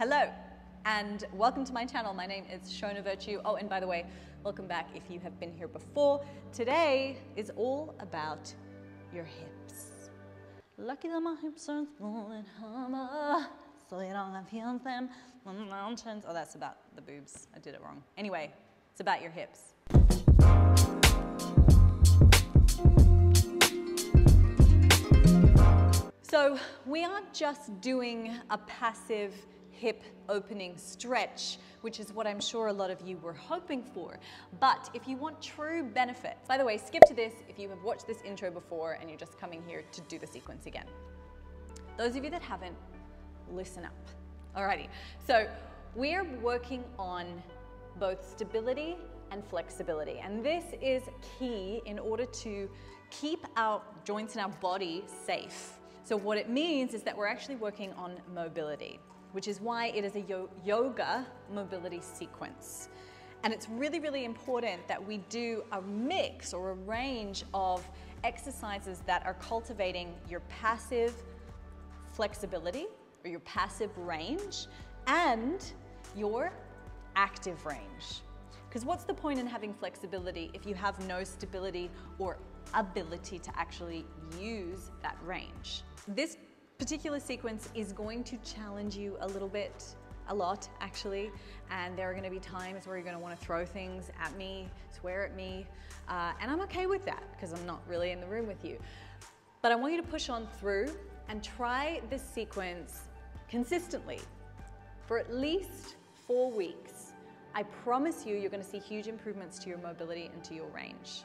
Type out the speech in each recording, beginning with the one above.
Hello, and welcome to my channel. My name is Shona Vertue. Oh, and by the way, welcome back if you have been here before. Today is all about your hips. Lucky that my hips are small and hummer, so you don't have feel them on the mountains. Oh, that's about the boobs. I did it wrong. Anyway, it's about your hips. So we aren't just doing a passive hip opening stretch, which is what I'm sure a lot of you were hoping for. But if you want true benefits, by the way, skip to this if you have watched this intro before and you're just coming here to do the sequence again. Those of you that haven't, listen up. Alrighty, so we're working on both stability and flexibility. And this is key in order to keep our joints and our body safe. So what it means is that we're actually working on mobility, which is why it is a yo yoga mobility sequence. And it's really, really important that we do a mix or a range of exercises that are cultivating your passive flexibility or your passive range and your active range. Because what's the point in having flexibility if you have no stability or ability to actually use that range? This particular sequence is going to challenge you a little bit, a lot actually, and there are gonna be times where you're gonna wanna throw things at me, swear at me, uh, and I'm okay with that because I'm not really in the room with you. But I want you to push on through and try this sequence consistently for at least four weeks. I promise you, you're gonna see huge improvements to your mobility and to your range.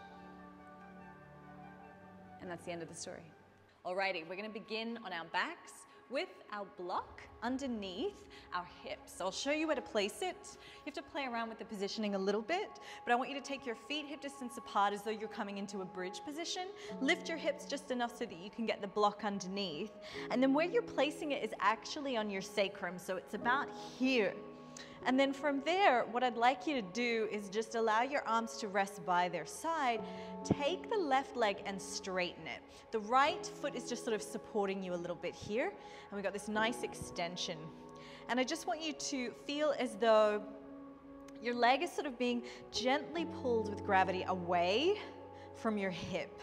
And that's the end of the story. Alrighty, we're gonna begin on our backs with our block underneath our hips. I'll show you where to place it. You have to play around with the positioning a little bit, but I want you to take your feet hip distance apart as though you're coming into a bridge position. Lift your hips just enough so that you can get the block underneath. And then where you're placing it is actually on your sacrum, so it's about here. And then from there, what I'd like you to do is just allow your arms to rest by their side. Take the left leg and straighten it. The right foot is just sort of supporting you a little bit here. And we've got this nice extension. And I just want you to feel as though your leg is sort of being gently pulled with gravity away from your hip.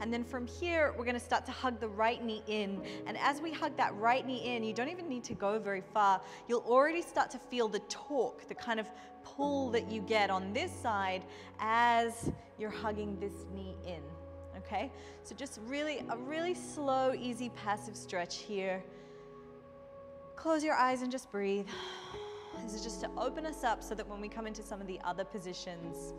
And then from here, we're gonna start to hug the right knee in. And as we hug that right knee in, you don't even need to go very far. You'll already start to feel the torque, the kind of pull that you get on this side as you're hugging this knee in, okay? So just really, a really slow, easy, passive stretch here. Close your eyes and just breathe. This is just to open us up so that when we come into some of the other positions,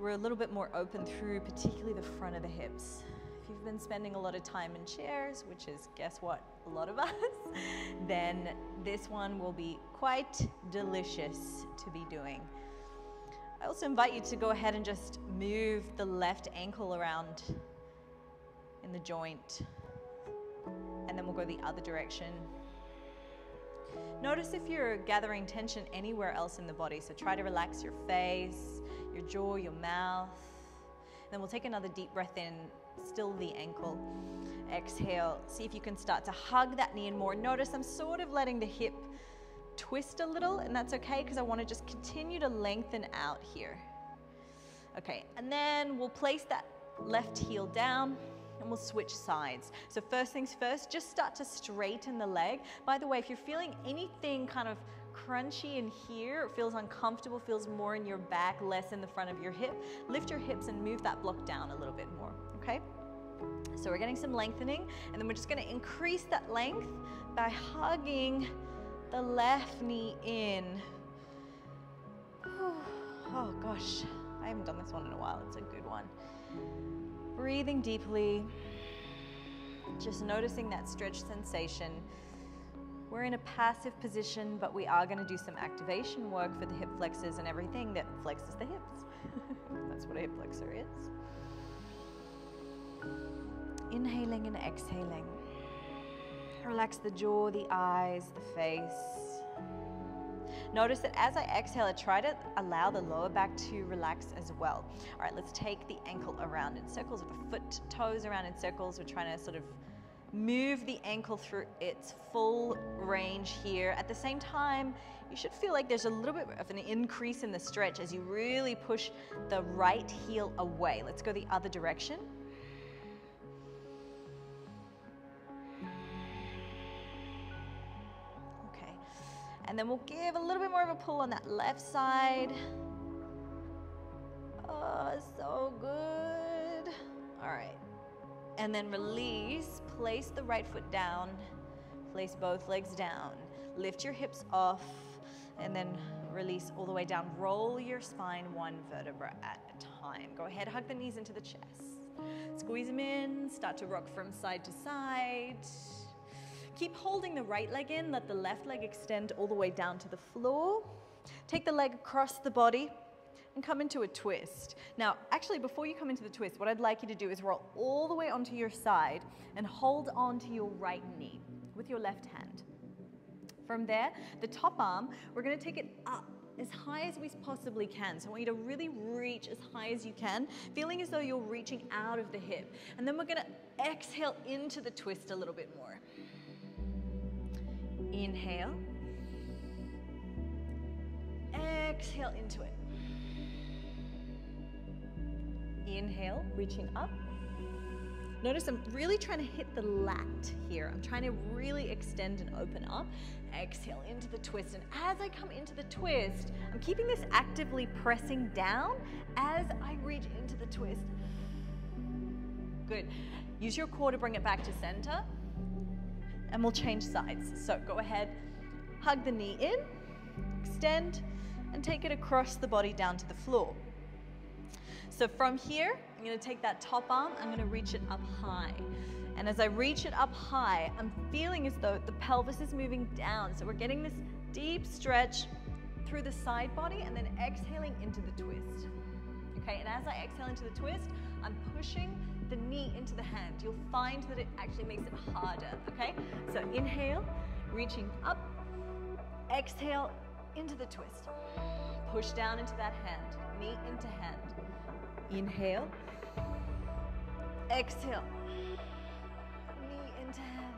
we're a little bit more open through particularly the front of the hips. If you've been spending a lot of time in chairs, which is guess what, a lot of us, then this one will be quite delicious to be doing. I also invite you to go ahead and just move the left ankle around in the joint and then we'll go the other direction. Notice if you're gathering tension anywhere else in the body. So try to relax your face, your jaw, your mouth. Then we'll take another deep breath in, still the ankle. Exhale, see if you can start to hug that knee in more. Notice I'm sort of letting the hip twist a little, and that's okay because I want to just continue to lengthen out here. Okay, and then we'll place that left heel down and we'll switch sides. So first things first, just start to straighten the leg. By the way, if you're feeling anything kind of crunchy in here, it feels uncomfortable, feels more in your back, less in the front of your hip, lift your hips and move that block down a little bit more, okay? So we're getting some lengthening, and then we're just gonna increase that length by hugging the left knee in. Oh gosh, I haven't done this one in a while, it's a good one. Breathing deeply, just noticing that stretch sensation. We're in a passive position, but we are gonna do some activation work for the hip flexors and everything that flexes the hips. That's what a hip flexor is. Inhaling and exhaling. Relax the jaw, the eyes, the face. Notice that as I exhale, I try to allow the lower back to relax as well. All right, let's take the ankle around in circles with the foot, toes around in circles. We're trying to sort of Move the ankle through its full range here. At the same time, you should feel like there's a little bit of an increase in the stretch as you really push the right heel away. Let's go the other direction. Okay, and then we'll give a little bit more of a pull on that left side. Oh, so good. All right. And then release, place the right foot down, place both legs down. Lift your hips off, and then release all the way down. Roll your spine one vertebra at a time. Go ahead, hug the knees into the chest. Squeeze them in, start to rock from side to side. Keep holding the right leg in, let the left leg extend all the way down to the floor. Take the leg across the body, and come into a twist. Now, actually, before you come into the twist, what I'd like you to do is roll all the way onto your side and hold onto your right knee with your left hand. From there, the top arm, we're gonna take it up as high as we possibly can. So I want you to really reach as high as you can, feeling as though you're reaching out of the hip. And then we're gonna exhale into the twist a little bit more. Inhale. Exhale into it. Inhale, reaching up. Notice I'm really trying to hit the lat here. I'm trying to really extend and open up. Exhale into the twist. And as I come into the twist, I'm keeping this actively pressing down as I reach into the twist. Good. Use your core to bring it back to center. And we'll change sides. So go ahead, hug the knee in, extend, and take it across the body down to the floor. So from here, I'm gonna take that top arm, I'm gonna reach it up high. And as I reach it up high, I'm feeling as though the pelvis is moving down. So we're getting this deep stretch through the side body and then exhaling into the twist. Okay, and as I exhale into the twist, I'm pushing the knee into the hand. You'll find that it actually makes it harder, okay? So inhale, reaching up, exhale into the twist. Push down into that hand, knee into hand. Inhale. Exhale. Knee into hand.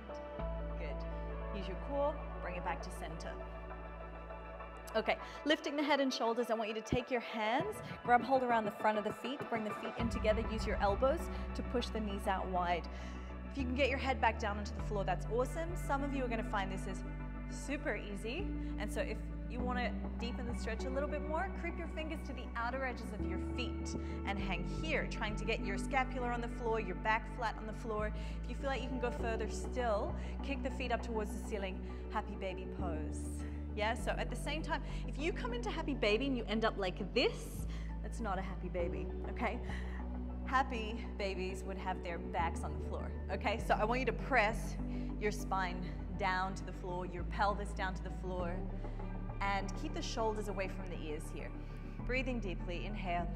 Good. Use your core, bring it back to center. Okay, lifting the head and shoulders, I want you to take your hands, grab hold around the front of the feet, bring the feet in together, use your elbows to push the knees out wide. If you can get your head back down onto the floor, that's awesome. Some of you are gonna find this is super easy. And so if you want to deepen the stretch a little bit more, creep your fingers to the outer edges of your feet and hang here, trying to get your scapula on the floor, your back flat on the floor. If you feel like you can go further still, kick the feet up towards the ceiling, happy baby pose. Yeah, so at the same time, if you come into happy baby and you end up like this, that's not a happy baby, okay? Happy babies would have their backs on the floor, okay? So I want you to press your spine down to the floor, your pelvis down to the floor and keep the shoulders away from the ears here. Breathing deeply, inhale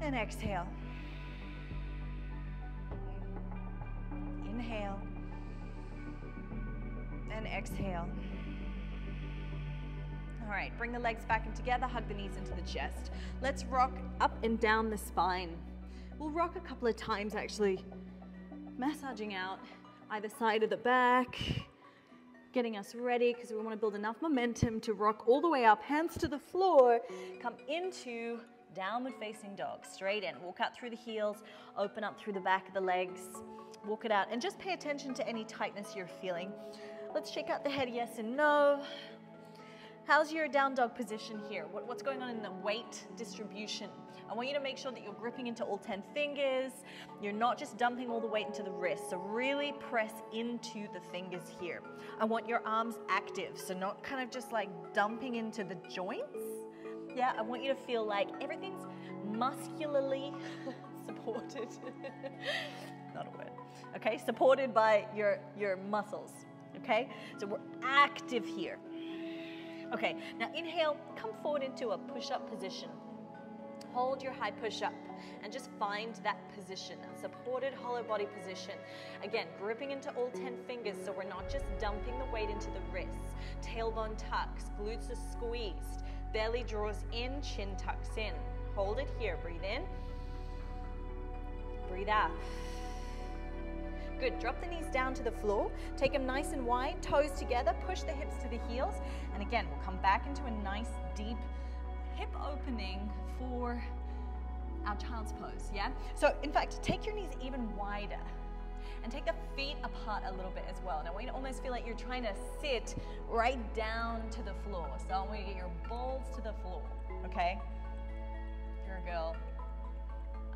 and exhale. Inhale and exhale. All right, bring the legs back in together, hug the knees into the chest. Let's rock up and down the spine. We'll rock a couple of times actually, massaging out either side of the back, getting us ready because we want to build enough momentum to rock all the way up, hands to the floor, come into downward facing dog, straight in. Walk out through the heels, open up through the back of the legs, walk it out, and just pay attention to any tightness you're feeling. Let's shake out the head, yes and no. How's your down dog position here? What, what's going on in the weight distribution? I want you to make sure that you're gripping into all 10 fingers. You're not just dumping all the weight into the wrist. So really press into the fingers here. I want your arms active, so not kind of just like dumping into the joints. Yeah, I want you to feel like everything's muscularly supported. not a word. Okay, supported by your, your muscles. Okay, so we're active here. Okay, now inhale, come forward into a push-up position. Hold your high push-up and just find that position, supported hollow body position. Again, gripping into all 10 fingers so we're not just dumping the weight into the wrists. Tailbone tucks, glutes are squeezed, belly draws in, chin tucks in. Hold it here, breathe in, breathe out. Good, drop the knees down to the floor. Take them nice and wide, toes together, push the hips to the heels. And again, we'll come back into a nice deep hip opening for our child's pose, yeah? So in fact, take your knees even wider and take the feet apart a little bit as well. Now I want you to almost feel like you're trying to sit right down to the floor. So I want you to get your balls to the floor, okay? Here we go.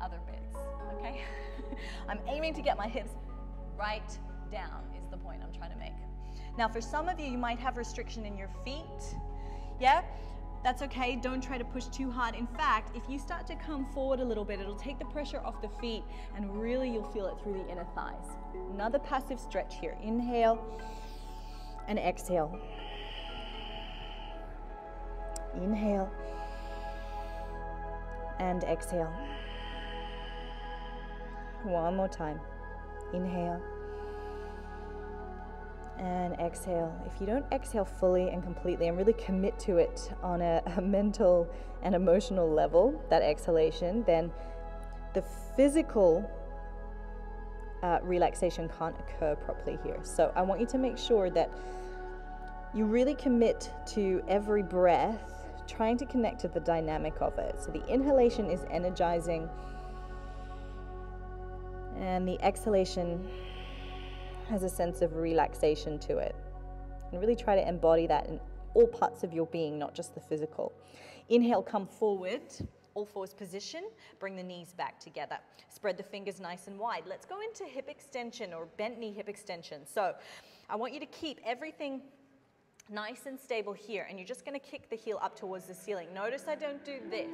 Other bits, okay? I'm aiming to get my hips right down is the point I'm trying to make. Now for some of you, you might have restriction in your feet, yeah? That's okay, don't try to push too hard. In fact, if you start to come forward a little bit, it'll take the pressure off the feet and really you'll feel it through the inner thighs. Another passive stretch here. Inhale and exhale. Inhale and exhale. One more time. Inhale and exhale. If you don't exhale fully and completely and really commit to it on a, a, mental and emotional level, that exhalation, then the physical uh, relaxation can't occur properly here. So I want you to make sure that you really commit to every breath, trying to connect to the dynamic of it. So the inhalation is energizing, and the exhalation has a sense of relaxation to it. And really try to embody that in all parts of your being, not just the physical. Inhale, come forward, all fours position, bring the knees back together. Spread the fingers nice and wide. Let's go into hip extension or bent knee hip extension. So I want you to keep everything nice and stable here, and you're just gonna kick the heel up towards the ceiling. Notice I don't do this.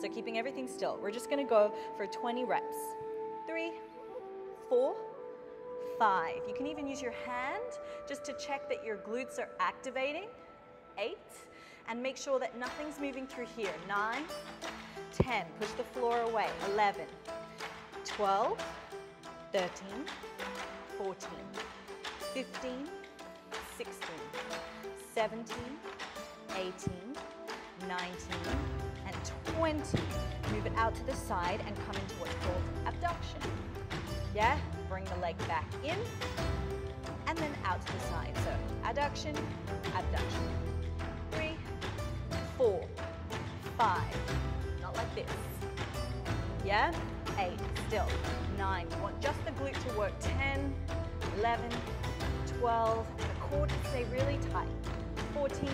So keeping everything still. We're just gonna go for 20 reps. Three, four, five. You can even use your hand just to check that your glutes are activating. Eight. And make sure that nothing's moving through here. Nine, 10. Push the floor away. 11, 12, 13, 14, 15, 16, 17, 18, 19, and 20. Move it out to the side and come into what's called abduction. Yeah? Bring the leg back in and then out to the side. So adduction, abduction. Three, four, five. Not like this. Yeah? Eight, still. Nine. You want just the glute to work. 10, 11, 12, and the core to stay really tight. 14,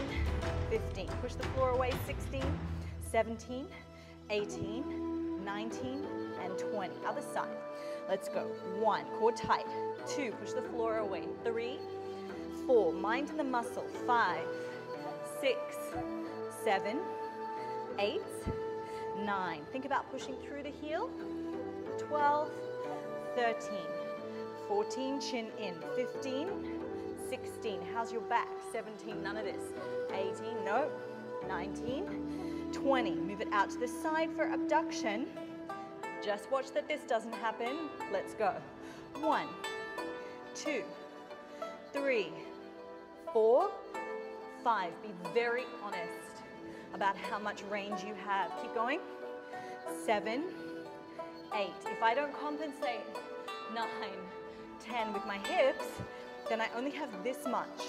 15. Push the floor away. 16, 17, 18, 19, and 20. Other side. Let's go. One, core tight. Two, push the floor away. Three, four, mind in the muscle. Five, six, seven, eight, nine. Think about pushing through the heel. 12, 13, 14, chin in. 15, 16. How's your back? 17, none of this. 18, no. 19, 20. Move it out to the side for abduction. Just watch that this doesn't happen. Let's go. One, two, three, four, five. Be very honest about how much range you have. Keep going. Seven, eight. If I don't compensate nine, ten with my hips, then I only have this much.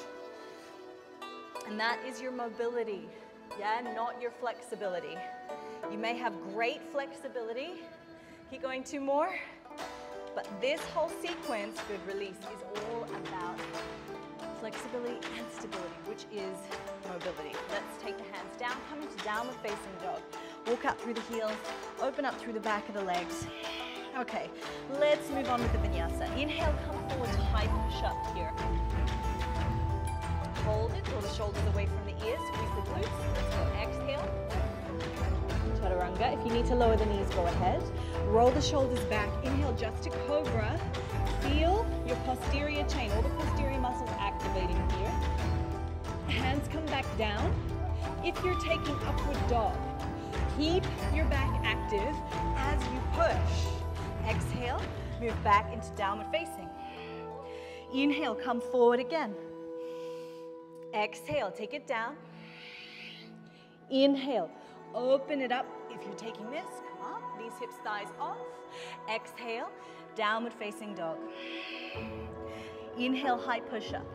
And that is your mobility, yeah, not your flexibility. You may have great flexibility, Keep going, two more. But this whole sequence, good release, is all about flexibility and stability, which is mobility. Let's take the hands down, come into downward facing dog. Walk out through the heels, open up through the back of the legs. Okay, let's move on with the vinyasa. Inhale, come forward, to high push up here. Hold it, draw the shoulders away from the ears, squeeze the glutes. Let's go, exhale. Chaturanga. If you need to lower the knees, go ahead. Roll the shoulders back. Inhale just to cobra. Feel your posterior chain, all the posterior muscles activating here. Hands come back down. If you're taking upward dog, keep your back active as you push. Exhale, move back into downward facing. Inhale, come forward again. Exhale, take it down. Inhale, Open it up if you're taking this. Up, these hips, thighs off. Exhale, downward facing dog. Inhale, high push-up.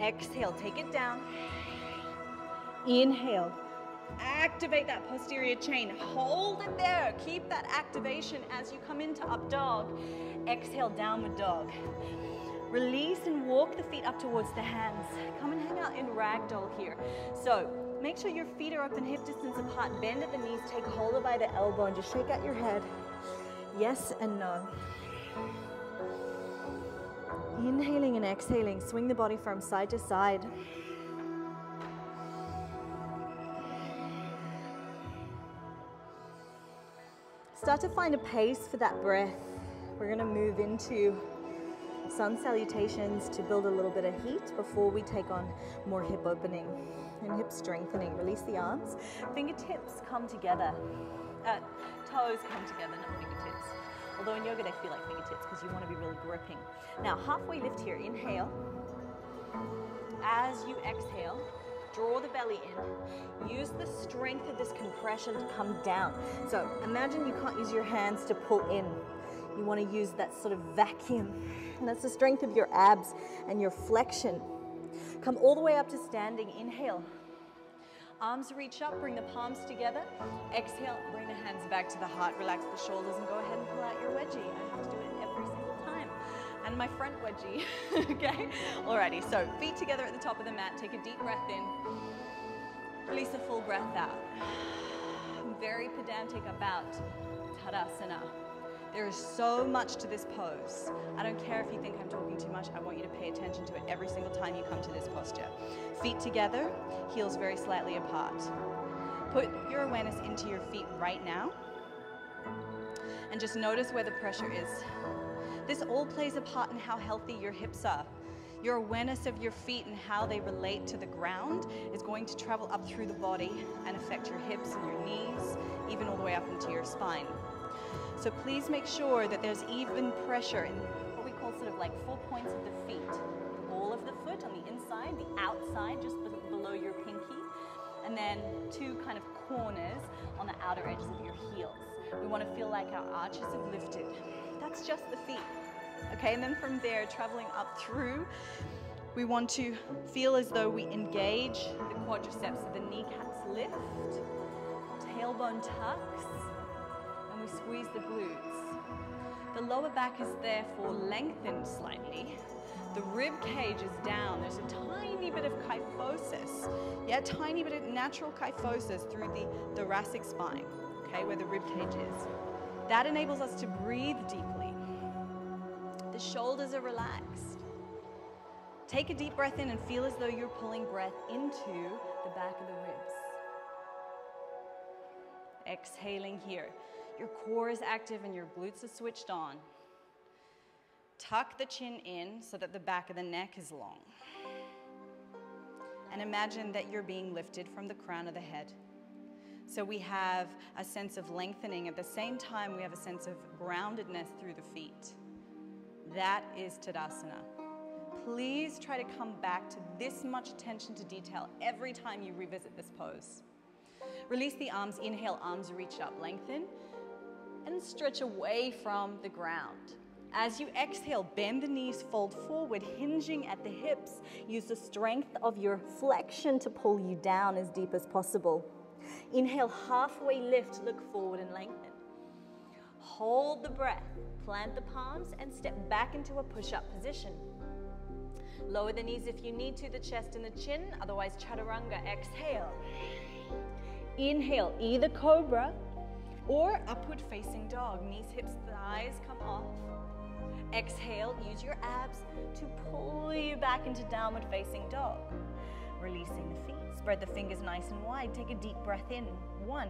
Exhale, take it down. Inhale, activate that posterior chain. Hold it there. Keep that activation as you come into up dog. Exhale, downward dog. Release and walk the feet up towards the hands. Come and hang out in ragdoll here. So make sure your feet are up and hip distance apart. Bend at the knees, take hold of by the elbow and just shake out your head. Yes and no. Inhaling and exhaling, swing the body from side to side. Start to find a pace for that breath. We're gonna move into sun salutations to build a little bit of heat before we take on more hip opening and hip strengthening. Release the arms. Fingertips come together. Uh, toes come together, not fingertips. Although in yoga they feel like fingertips because you want to be really gripping. Now halfway lift here, inhale. As you exhale, draw the belly in. Use the strength of this compression to come down. So imagine you can't use your hands to pull in. You want to use that sort of vacuum. And that's the strength of your abs and your flexion. Come all the way up to standing. Inhale. Arms reach up, bring the palms together. Exhale, bring the hands back to the heart. Relax the shoulders and go ahead and pull out your wedgie. I have to do it every single time. And my front wedgie, okay? Alrighty, so feet together at the top of the mat. Take a deep breath in. Release a full breath out. I'm very pedantic about Tadasana. There is so much to this pose. I don't care if you think I'm talking too much, I want you to pay attention to it every single time you come to this posture. Feet together, heels very slightly apart. Put your awareness into your feet right now and just notice where the pressure is. This all plays a part in how healthy your hips are. Your awareness of your feet and how they relate to the ground is going to travel up through the body and affect your hips and your knees, even all the way up into your spine. So please make sure that there's even pressure in what we call sort of like four points of the feet. The ball of the foot on the inside, the outside just below your pinky, and then two kind of corners on the outer edges of your heels. We want to feel like our arches have lifted. That's just the feet. Okay, and then from there, traveling up through, we want to feel as though we engage the quadriceps, so the kneecaps lift, tailbone tucks, we squeeze the glutes. The lower back is therefore lengthened slightly. The rib cage is down. There's a tiny bit of kyphosis. Yeah, tiny bit of natural kyphosis through the thoracic spine, okay, where the rib cage is. That enables us to breathe deeply. The shoulders are relaxed. Take a deep breath in and feel as though you're pulling breath into the back of the ribs. Exhaling here. Your core is active and your glutes are switched on. Tuck the chin in so that the back of the neck is long. And imagine that you're being lifted from the crown of the head. So we have a sense of lengthening. At the same time, we have a sense of groundedness through the feet. That is Tadasana. Please try to come back to this much attention to detail every time you revisit this pose. Release the arms, inhale, arms reach up, lengthen and stretch away from the ground. As you exhale, bend the knees, fold forward, hinging at the hips. Use the strength of your flexion to pull you down as deep as possible. Inhale, halfway lift, look forward and lengthen. Hold the breath, plant the palms, and step back into a push up position. Lower the knees if you need to, the chest and the chin, otherwise, chaturanga. Exhale. Inhale, either cobra or upward facing dog. Knees, hips, thighs come off. Exhale, use your abs to pull you back into downward facing dog. Releasing the feet. Spread the fingers nice and wide. Take a deep breath in. One.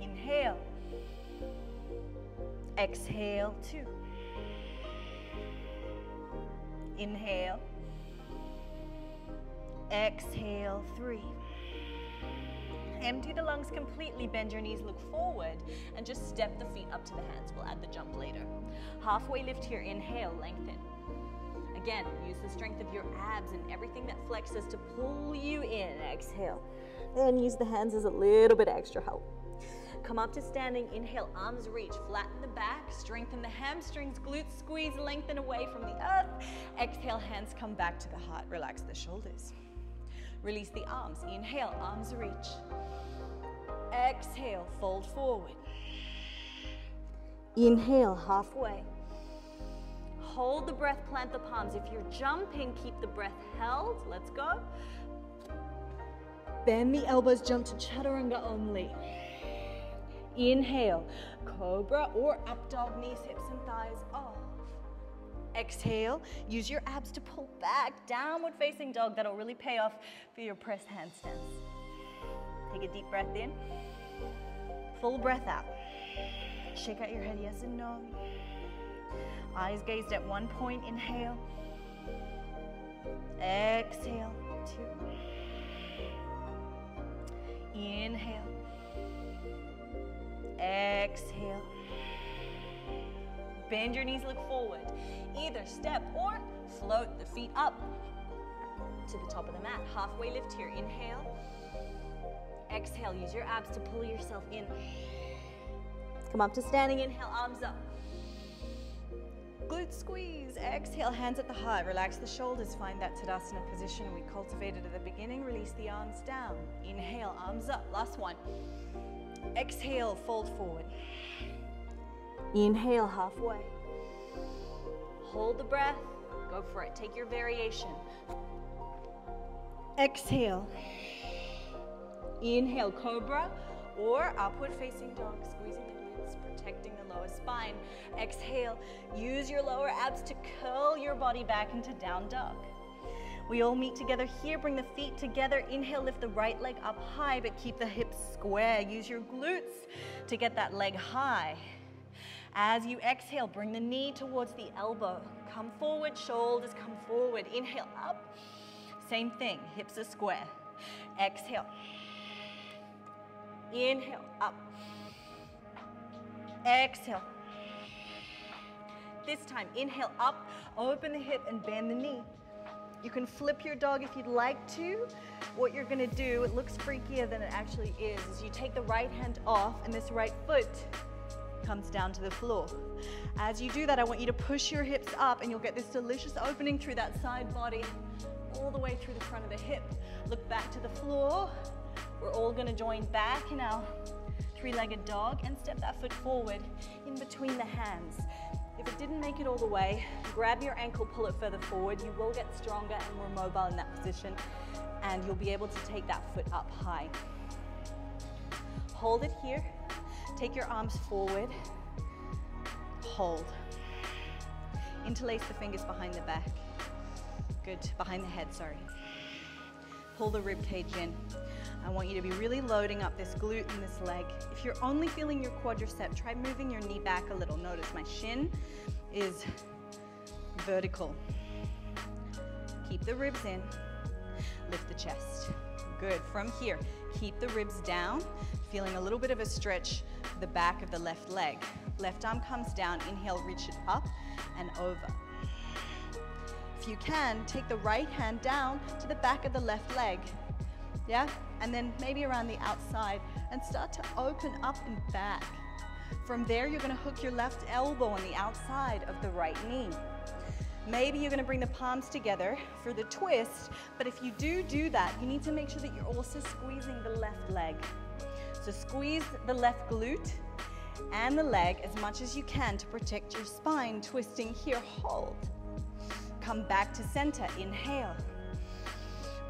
Inhale. Exhale, two. Inhale. Exhale, three. Empty the lungs completely, bend your knees, look forward, and just step the feet up to the hands. We'll add the jump later. Halfway lift here, inhale, lengthen. Again, use the strength of your abs and everything that flexes to pull you in. Exhale. And use the hands as a little bit extra help. Come up to standing, inhale, arms reach, flatten the back, strengthen the hamstrings, glutes squeeze, lengthen away from the earth. Exhale, hands come back to the heart, relax the shoulders. Release the arms, inhale, arms reach. Exhale, fold forward. Inhale, halfway. Hold the breath, plant the palms. If you're jumping, keep the breath held. Let's go. Bend the elbows, jump to chaturanga only. Inhale, cobra or up dog, knees, hips, and thighs off. Exhale, use your abs to pull back, downward facing dog. That'll really pay off for your pressed handstands. Take a deep breath in, full breath out. Shake out your head, yes and no. Eyes gazed at one point, inhale. Exhale, two. Inhale. Exhale. Bend your knees, look forward. Either step or float the feet up to the top of the mat. Halfway lift here. Inhale. Exhale. Use your abs to pull yourself in. Come up to standing. Inhale, arms up. Glute squeeze. Exhale, hands at the heart. Relax the shoulders. Find that Tadasana position we cultivated at the beginning. Release the arms down. Inhale, arms up. Last one. Exhale, fold forward. Inhale, halfway. Hold the breath. Go for it. Take your variation. Exhale. Inhale, cobra or upward facing dog, squeezing the glutes, protecting the lower spine. Exhale, use your lower abs to curl your body back into down dog. We all meet together here, bring the feet together. Inhale, lift the right leg up high, but keep the hips square. Use your glutes to get that leg high. As you exhale, bring the knee towards the elbow. Come forward, shoulders come forward. Inhale, up. Same thing, hips are square. Exhale. Inhale, up. Exhale. This time, inhale up, open the hip and bend the knee. You can flip your dog if you'd like to. What you're gonna do, it looks freakier than it actually is, is you take the right hand off and this right foot comes down to the floor. As you do that, I want you to push your hips up and you'll get this delicious opening through that side body all the way through the front of the hip. Look back to the floor. We're all gonna join back in our three-legged dog and step that foot forward in between the hands. If it didn't make it all the way, grab your ankle, pull it further forward. You will get stronger and more mobile in that position and you'll be able to take that foot up high. Hold it here. Take your arms forward. Hold. Interlace the fingers behind the back. Good, behind the head, sorry. Pull the rib cage in. I want you to be really loading up this glute and this leg. If you're only feeling your quadricep, try moving your knee back a little. Notice my shin is vertical. Keep the ribs in, lift the chest. Good, from here, keep the ribs down, feeling a little bit of a stretch the back of the left leg. Left arm comes down, inhale, reach it up and over. If you can, take the right hand down to the back of the left leg. Yeah? And then maybe around the outside and start to open up and back. From there, you're gonna hook your left elbow on the outside of the right knee. Maybe you're gonna bring the palms together for the twist, but if you do do that, you need to make sure that you're also squeezing the left leg. So squeeze the left glute and the leg as much as you can to protect your spine. Twisting here, hold. Come back to center, inhale.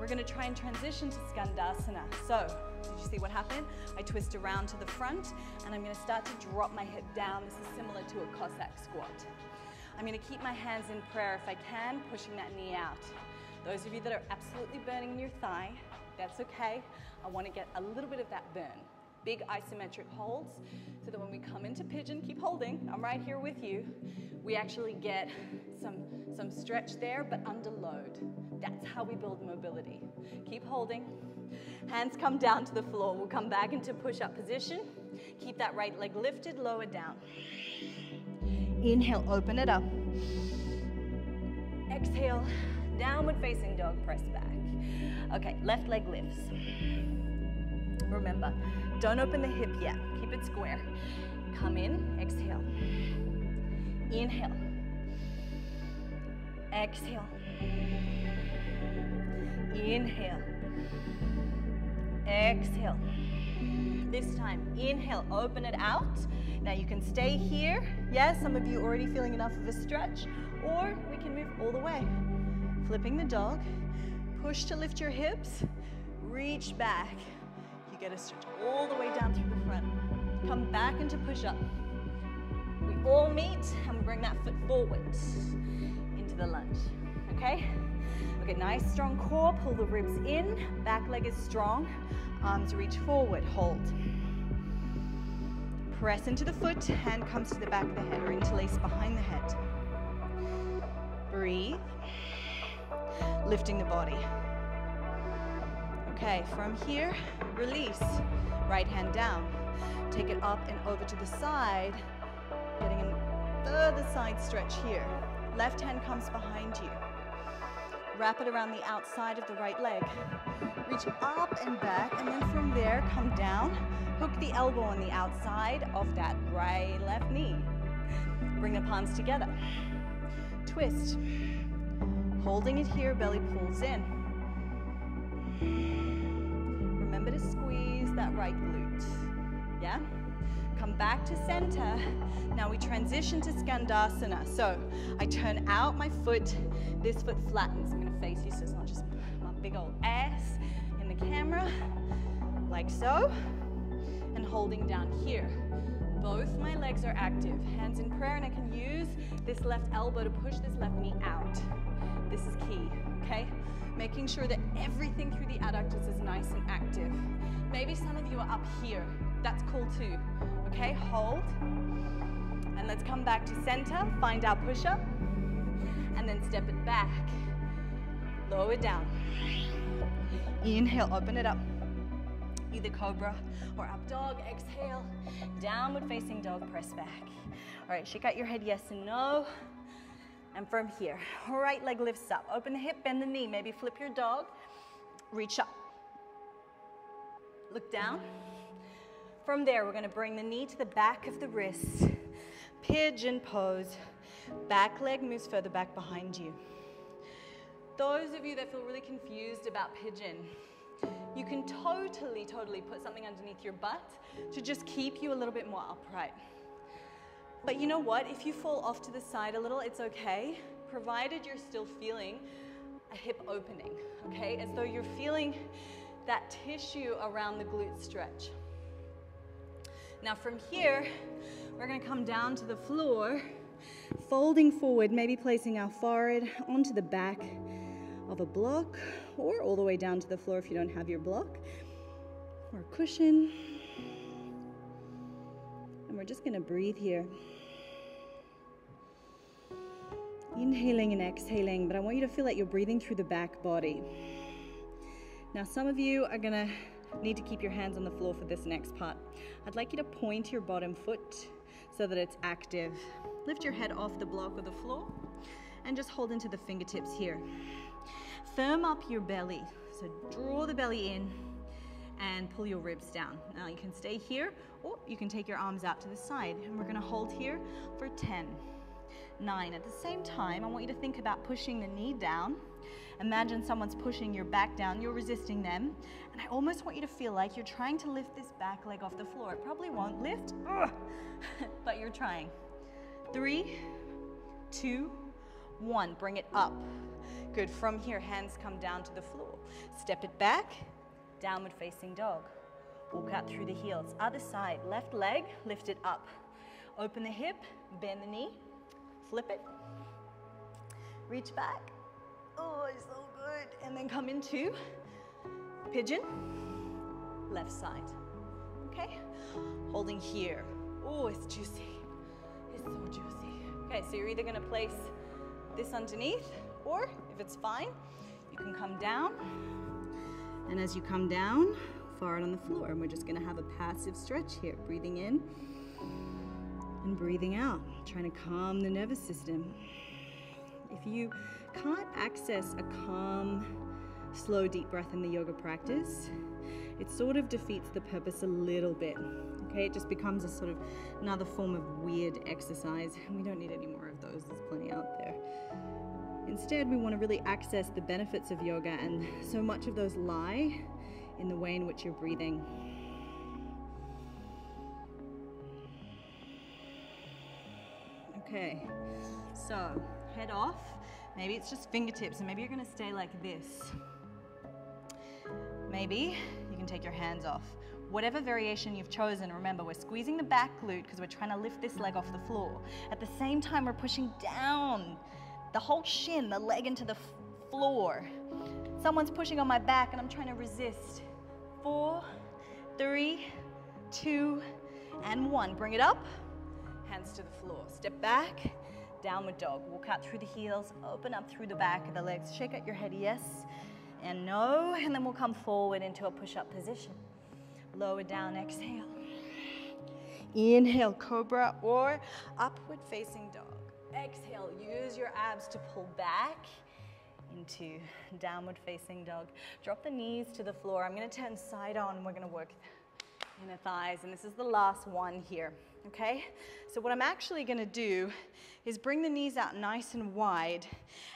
We're gonna try and transition to Skandasana. So, did you see what happened? I twist around to the front and I'm gonna start to drop my hip down. This is similar to a Cossack squat. I'm gonna keep my hands in prayer if I can, pushing that knee out. Those of you that are absolutely burning in your thigh, that's okay. I wanna get a little bit of that burn. Big isometric holds, so that when we come into pigeon, keep holding, I'm right here with you, we actually get some, some stretch there, but under load. That's how we build mobility. Keep holding. Hands come down to the floor. We'll come back into push-up position. Keep that right leg lifted, lower down. Inhale, open it up. Exhale, downward facing dog, press back. Okay, left leg lifts. Remember, don't open the hip yet. Keep it square. Come in, exhale. Inhale. Exhale. Inhale. Exhale. This time, inhale, open it out. Now you can stay here. Yes, some of you already feeling enough of a stretch, or we can move all the way. Flipping the dog, push to lift your hips, reach back. You get a stretch all the way down through the front. Come back into push-up. We all meet and we bring that foot forward into the lunge, okay? Okay, nice strong core, pull the ribs in, back leg is strong, arms reach forward, hold. Press into the foot, hand comes to the back of the head or interlace behind the head. Breathe, lifting the body. Okay, from here, release. Right hand down. Take it up and over to the side, getting a further side stretch here. Left hand comes behind you. Wrap it around the outside of the right leg. Reach up and back, and then from there, come down. Hook the elbow on the outside of that right left knee. Bring the palms together. Twist. Holding it here, belly pulls in. Remember to squeeze that right glute. Yeah? Come back to center. Now we transition to Skandasana. So I turn out my foot, this foot flattens. I'm gonna face you so it's not just my big old ass in the camera, like so, and holding down here. Both my legs are active, hands in prayer, and I can use this left elbow to push this left knee out. This is key, okay? Making sure that everything through the adductors is nice and active. Maybe some of you are up here. That's cool too, okay? Hold. And let's come back to center, find our push-up, and then step it back. Lower down. Inhale, open it up. Either cobra or up dog. Exhale, downward facing dog, press back. All right, shake out your head yes and no. And from here, right leg lifts up. Open the hip, bend the knee. Maybe flip your dog. Reach up. Look down. From there, we're gonna bring the knee to the back of the wrist. Pigeon pose. Back leg moves further back behind you. Those of you that feel really confused about pigeon, you can totally, totally put something underneath your butt to just keep you a little bit more upright. But you know what? If you fall off to the side a little, it's okay, provided you're still feeling a hip opening, okay? As though you're feeling that tissue around the glute stretch. Now from here, we're gonna come down to the floor, folding forward, maybe placing our forehead onto the back of a block or all the way down to the floor if you don't have your block or cushion. And we're just gonna breathe here. Inhaling and exhaling, but I want you to feel like you're breathing through the back body. Now, some of you are gonna need to keep your hands on the floor for this next part. I'd like you to point your bottom foot so that it's active. Lift your head off the block or the floor and just hold into the fingertips here. Firm up your belly. So draw the belly in and pull your ribs down. Now you can stay here or you can take your arms out to the side. And we're gonna hold here for 10, nine. At the same time, I want you to think about pushing the knee down. Imagine someone's pushing your back down, you're resisting them. And I almost want you to feel like you're trying to lift this back leg off the floor. It probably won't lift, but you're trying. Three, two, one. Bring it up. Good. From here, hands come down to the floor. Step it back, downward facing dog. Walk out through the heels. Other side, left leg, lift it up. Open the hip, bend the knee, flip it. Reach back. Oh, it's so good. And then come into pigeon, left side. Okay? Holding here. Oh, it's juicy. It's so juicy. Okay, so you're either gonna place this underneath or if it's fine, you can come down. And as you come down, far forward on the floor. And we're just gonna have a passive stretch here. Breathing in and breathing out. Trying to calm the nervous system. If you can't access a calm, slow, deep breath in the yoga practice, it sort of defeats the purpose a little bit. Okay, it just becomes a sort of another form of weird exercise, and we don't need any more of those, there's plenty out there. Instead, we want to really access the benefits of yoga, and so much of those lie in the way in which you're breathing. Okay, so head off. Maybe it's just fingertips, and maybe you're gonna stay like this. Maybe you can take your hands off. Whatever variation you've chosen, remember we're squeezing the back glute because we're trying to lift this leg off the floor. At the same time, we're pushing down the whole shin, the leg into the floor. Someone's pushing on my back and I'm trying to resist. Four, three, two, and one. Bring it up, hands to the floor. Step back, downward dog. Walk out through the heels, open up through the back of the legs. Shake out your head, yes and no, and then we'll come forward into a push-up position. Lower down, exhale. Inhale, cobra or upward facing dog. Exhale, use your abs to pull back into downward facing dog. Drop the knees to the floor. I'm gonna turn side on. We're gonna work inner thighs, and this is the last one here, okay? So what I'm actually gonna do is bring the knees out nice and wide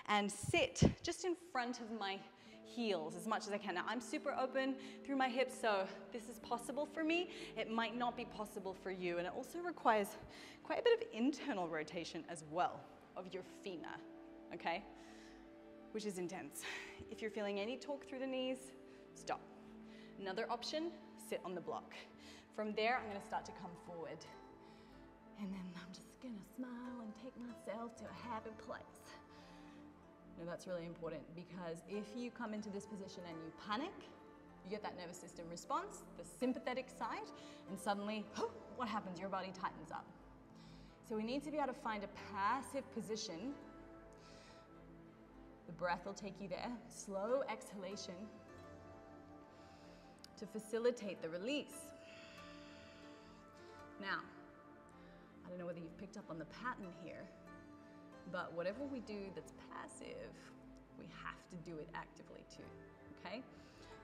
and sit just in front of my heels as much as I can. Now I'm super open through my hips, so this is possible for me. It might not be possible for you, and it also requires quite a bit of internal rotation as well of your femur, okay? Which is intense. If you're feeling any torque through the knees, stop. Another option, sit on the block. From there, I'm gonna start to come forward. And then I'm just gonna smile and take myself to a happy place. Now that's really important because if you come into this position and you panic, you get that nervous system response, the sympathetic side, and suddenly, what happens? Your body tightens up. So we need to be able to find a passive position. The breath will take you there. Slow exhalation to facilitate the release. Now, I don't know whether you've picked up on the pattern here, but whatever we do that's passive, we have to do it actively too, okay?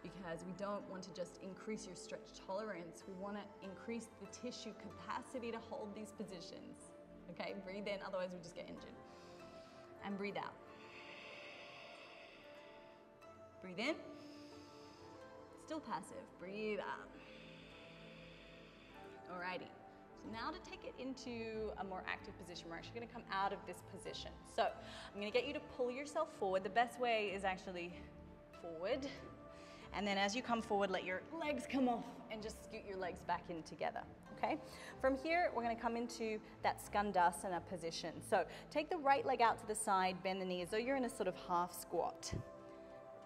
Because we don't want to just increase your stretch tolerance, we want to increase the tissue capacity to hold these positions. Okay, breathe in, otherwise we just get injured. And breathe out. Breathe in. Still passive. Breathe out. Alrighty. Now to take it into a more active position, we're actually gonna come out of this position. So I'm gonna get you to pull yourself forward. The best way is actually forward. And then as you come forward, let your legs come off and just scoot your legs back in together, okay? From here, we're gonna come into that Skandasana position. So take the right leg out to the side, bend the knee as though you're in a sort of half squat.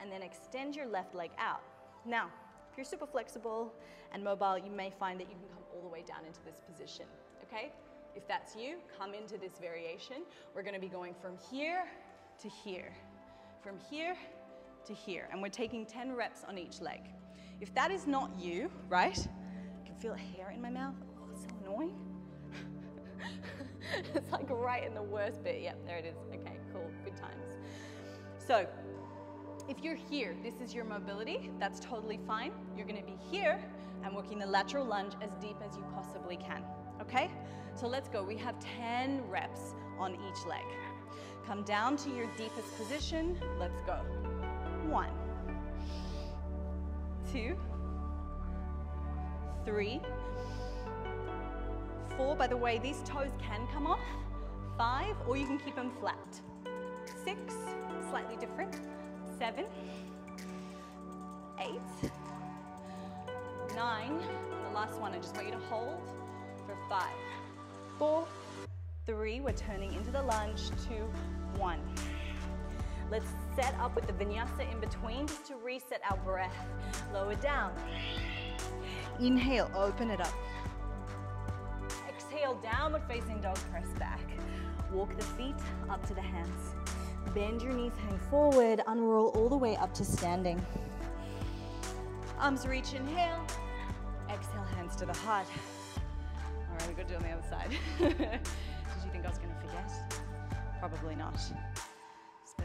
And then extend your left leg out. Now, if you're super flexible and mobile, you may find that you can all the way down into this position, okay? If that's you, come into this variation. We're gonna be going from here to here, from here to here, and we're taking 10 reps on each leg. If that is not you, right? I can feel a hair in my mouth. Oh, it's so annoying. it's like right in the worst bit. Yep, there it is. Okay, cool, good times. So if you're here, this is your mobility, that's totally fine. You're gonna be here and working the lateral lunge as deep as you possibly can, okay? So let's go. We have 10 reps on each leg. Come down to your deepest position. Let's go. One, two, three, four. By the way, these toes can come off. Five, or you can keep them flat. Six, slightly different. Seven, eight, nine. The last one, I just want you to hold for five, four, three. We're turning into the lunge. Two, one. Let's set up with the vinyasa in between just to reset our breath. Lower down. Inhale, open it up. Exhale, downward facing dog, press back. Walk the feet up to the hands. Bend your knees, hang forward, unroll all the way up to standing. Arms reach, inhale. Exhale, hands to the heart. All right, we gotta do it on the other side. Did you think I was gonna forget? Probably not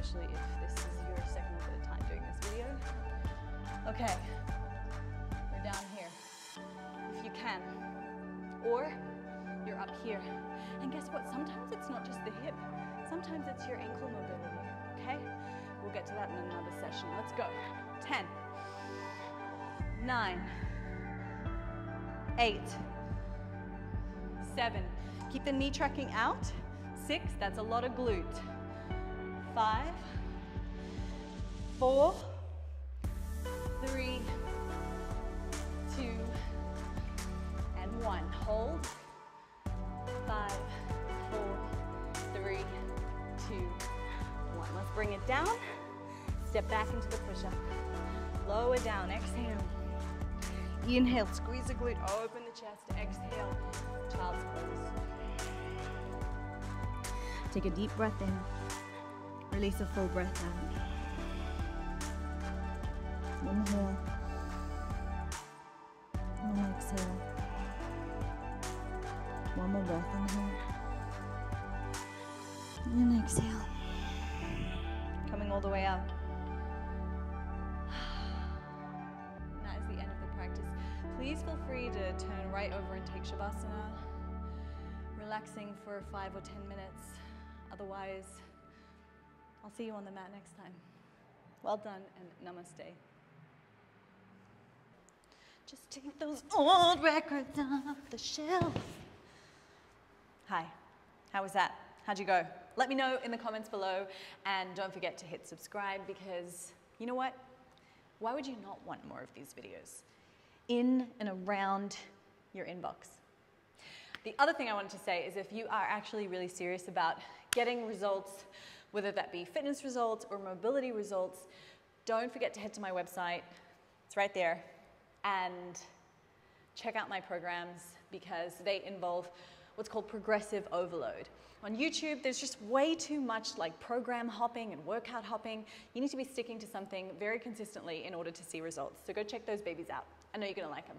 especially if this is your second or third time doing this video. Okay, we're down here if you can. Or you're up here. And guess what? Sometimes it's not just the hip, sometimes it's your ankle mobility, okay? We'll get to that in another session. Let's go. 10, 9, 8, 7. Keep the knee tracking out. 6, that's a lot of glute. 5, 4, 3, 2, and 1. Hold. Five, four, three, two, one. Let's bring it down. Step back into the push-up. Lower down, exhale. Inhale, squeeze the glute, open the chest. Exhale, child's pose. Take a deep breath in. Release a full breath out. Inhale. And exhale. One more breath. Inhale. And exhale. Coming all the way up. Please feel free to turn right over and take Shavasana, relaxing for five or 10 minutes. Otherwise, I'll see you on the mat next time. Well done and namaste. Just take those old records off the shelf. Hi, how was that? How'd you go? Let me know in the comments below and don't forget to hit subscribe because you know what? Why would you not want more of these videos in and around your inbox? The other thing I wanted to say is if you are actually really serious about getting results, whether that be fitness results or mobility results, don't forget to head to my website. It's right there. And check out my programs because they involve what's called progressive overload. On YouTube, there's just way too much like program hopping and workout hopping. You need to be sticking to something very consistently in order to see results. So go check those babies out. I know you're gonna like them.